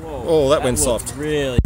Whoa, Oh, that went soft. Really